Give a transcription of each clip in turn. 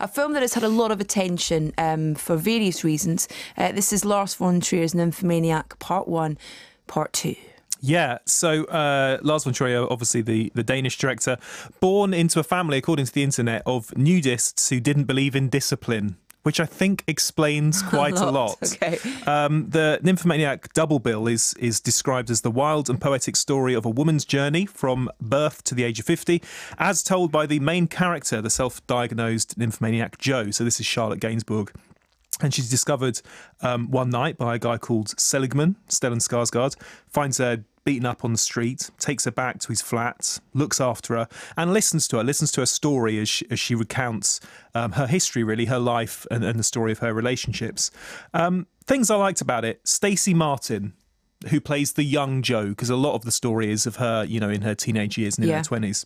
A film that has had a lot of attention um, for various reasons. Uh, this is Lars von Trier's Nymphomaniac Part 1, Part 2. Yeah, so uh, Lars von Trier, obviously the, the Danish director, born into a family, according to the internet, of nudists who didn't believe in discipline which I think explains quite a lot. A lot. Okay. Um, the Nymphomaniac double bill is is described as the wild and poetic story of a woman's journey from birth to the age of 50, as told by the main character, the self-diagnosed nymphomaniac Joe. So this is Charlotte Gainsbourg and she's discovered um, one night by a guy called Seligman, Stellan Skarsgård, finds her beaten up on the street, takes her back to his flat, looks after her, and listens to her, listens to her story as she, as she recounts um, her history, really, her life, and, and the story of her relationships. Um, things I liked about it Stacy Martin, who plays the young Joe, because a lot of the story is of her, you know, in her teenage years and in yeah. her 20s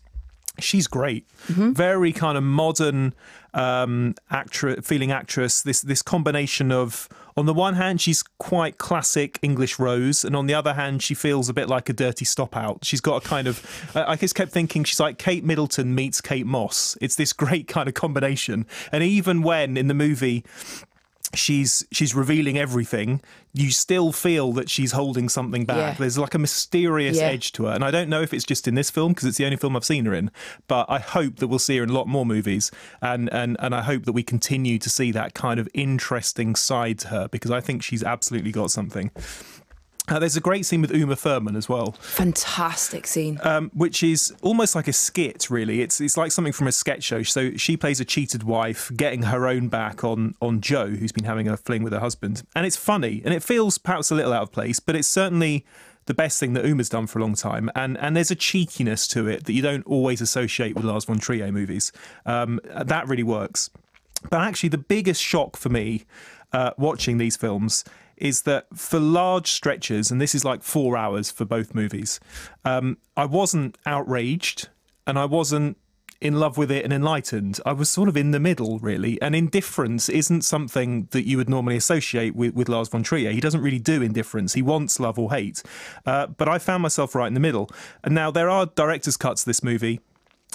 she's great. Mm-hmm. Very kind of modern um, actress, feeling actress. This this combination of on the one hand she's quite classic English Rose, and on the other hand she feels a bit like a dirty stop out. She's got a kind of I just kept thinking she's like Kate Middleton meets Kate Moss. It's this great kind of combination. And even when in the movie she's she's revealing everything you still feel that she's holding something back yeah. there's like a mysterious yeah. edge to her and i don't know if it's just in this film because it's the only film i've seen her in but i hope that we'll see her in a lot more movies and and and i hope that we continue to see that kind of interesting side to her because i think she's absolutely got something uh, there's a great scene with Uma Thurman as well. Fantastic scene. Um, which is almost like a skit, really. It's it's like something from a sketch show. So she plays a cheated wife, getting her own back on on Joe, who's been having a fling with her husband, and it's funny and it feels perhaps a little out of place, but it's certainly the best thing that Uma's done for a long time, and and there's a cheekiness to it that you don't always associate with Lars von Trier movies. Um, that really works. But actually, the biggest shock for me uh, watching these films is that for large stretches, and this is like four hours for both movies, um, I wasn't outraged and I wasn't in love with it and enlightened. I was sort of in the middle, really. And indifference isn't something that you would normally associate with, with Lars von Trier. He doesn't really do indifference. He wants love or hate. Uh, but I found myself right in the middle. And now there are director's cuts to this movie.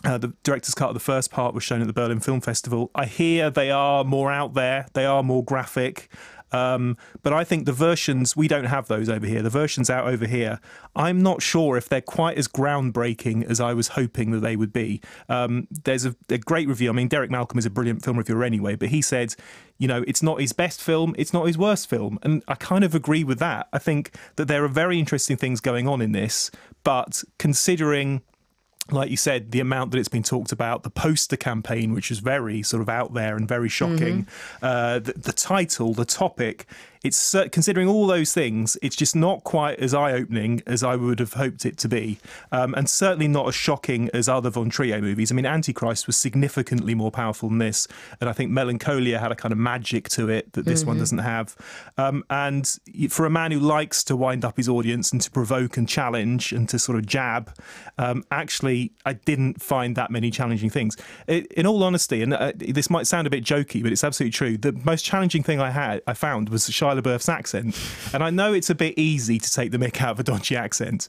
Uh, the director's cut of the first part was shown at the Berlin Film Festival. I hear they are more out there, they are more graphic. Um, but I think the versions, we don't have those over here. The versions out over here, I'm not sure if they're quite as groundbreaking as I was hoping that they would be. Um, there's a, a great review. I mean, Derek Malcolm is a brilliant film reviewer anyway, but he said, you know, it's not his best film, it's not his worst film. And I kind of agree with that. I think that there are very interesting things going on in this, but considering like you said, the amount that it's been talked about, the poster campaign, which is very sort of out there and very shocking, mm-hmm. uh, the, the, title, the topic, it's uh, considering all those things, it's just not quite as eye opening as I would have hoped it to be, um, and certainly not as shocking as other Von Trier movies. I mean, Antichrist was significantly more powerful than this, and I think Melancholia had a kind of magic to it that this mm-hmm. one doesn't have. Um, and for a man who likes to wind up his audience and to provoke and challenge and to sort of jab, um, actually, I didn't find that many challenging things. It, in all honesty, and uh, this might sound a bit jokey, but it's absolutely true. The most challenging thing I had, I found, was Shia LaBeouf's accent. And I know it's a bit easy to take the mick out of a dodgy accent.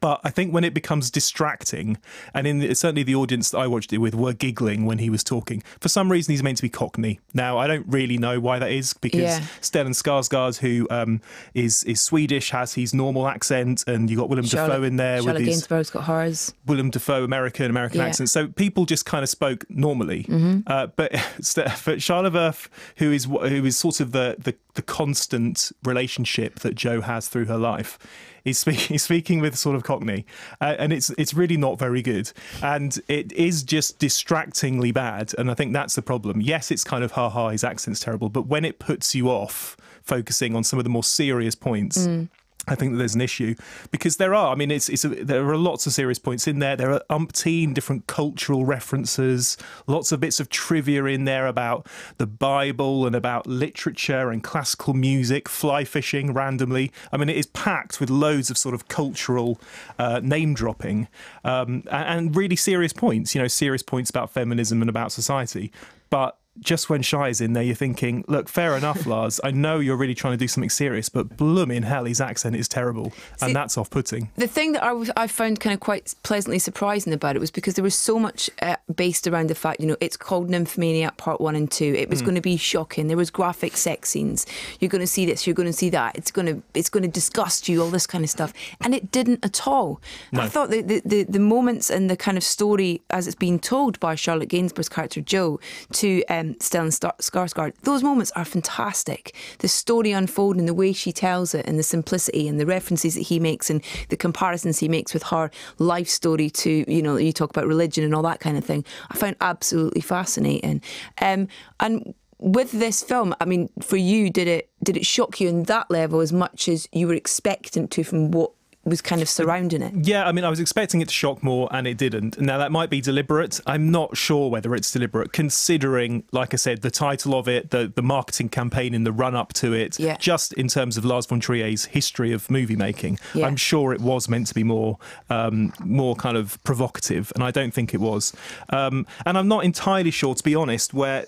But I think when it becomes distracting, and in the, certainly the audience that I watched it with were giggling when he was talking. For some reason, he's meant to be Cockney. Now I don't really know why that is because yeah. Stellan Skarsgård, who um, is is Swedish, has his normal accent, and you got Willem Charlotte, Dafoe in there Charlotte with his got hers. Willem Dafoe American American yeah. accent. So people just kind of spoke normally. Mm-hmm. Uh, but but Shia LaBeouf, who is who is sort of the, the the constant relationship that Joe has through her life He's, speak, he's speaking with sort of Cockney, uh, and it's it's really not very good, and it is just distractingly bad. And I think that's the problem. Yes, it's kind of ha ha, his accent's terrible, but when it puts you off focusing on some of the more serious points. Mm I think that there's an issue because there are. I mean, it's, it's a, there are lots of serious points in there. There are umpteen different cultural references, lots of bits of trivia in there about the Bible and about literature and classical music, fly fishing randomly. I mean, it is packed with loads of sort of cultural uh, name dropping um, and, and really serious points. You know, serious points about feminism and about society. But just when Shia's in there, you're thinking, look, fair enough, Lars. I know you're really trying to do something serious, but blooming hell, his accent is terrible, See, and that's off-putting. The thing that I, was, I found kind of quite pleasantly surprising about it was because there was so much uh, based around the fact, you know, it's called Nymphomaniac Part One and Two. It was Mm. going to be shocking. There was graphic sex scenes. You're going to see this. You're going to see that. It's going to it's going to disgust you. All this kind of stuff, and it didn't at all. No. I thought the, the the the moments and the kind of story as it's being told by Charlotte Gainsborough's character Joe to um, Stellan Star- Skarsgård, those moments are fantastic. The story unfolding, the way she tells it, and the simplicity and the references that he makes and the comparisons he makes with her life story to, you know, you talk about religion and all that kind of thing. I found absolutely fascinating. Um, and with this film, I mean, for you, did it did it shock you in that level as much as you were expecting to from what was kind of surrounding it? Yeah, I mean, I was expecting it to shock more, and it didn't. Now that might be deliberate. I'm not sure whether it's deliberate, considering, like I said, the title of it, the the marketing campaign in the run up to it. Yeah. Just in terms of Lars von Trier's history of movie making, Yeah. I'm sure it was meant to be more um, more kind of provocative, and I don't think it was. Um, and I'm not entirely sure, to be honest, where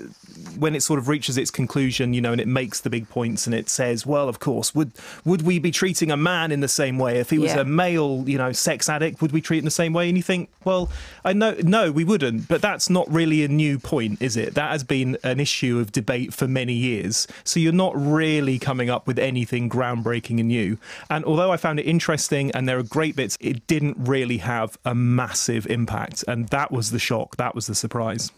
when it sort of reaches its conclusion, you know, and it makes the big points, and it says, well, of course, would would we be treating a man in the same way if he was Yeah. a male, you know, sex addict? Would we treat him the same way? And you think, well, I know, no, we wouldn't. But that's not really a new point, is it? That has been an issue of debate for many years. So you're not really coming up with anything groundbreaking and new. And although I found it interesting and there are great bits, it didn't really have a massive impact. And that was the shock. That was the surprise.